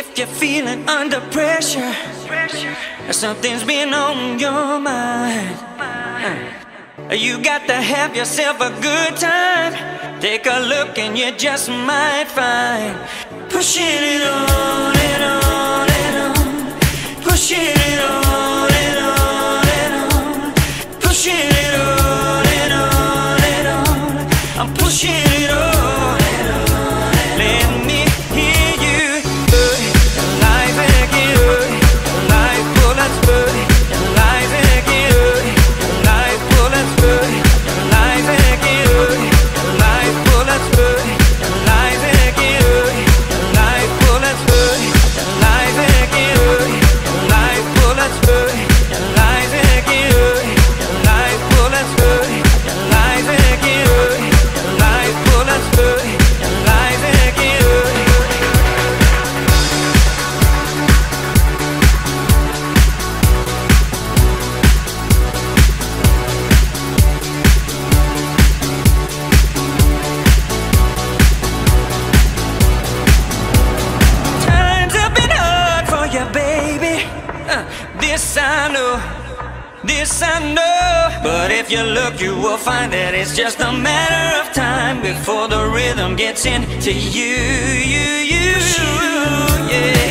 If you're feeling under pressure, something's been on your mind. Uh, you got to have yourself a good time. Take a look and you just might find pushing it on and on and on, pushing it on and on and on, pushing it on and on and on. I'm pushing it on this I know, this I know. But if you look, you will find that it's just a matter of time before the rhythm gets into you, you, you, yeah.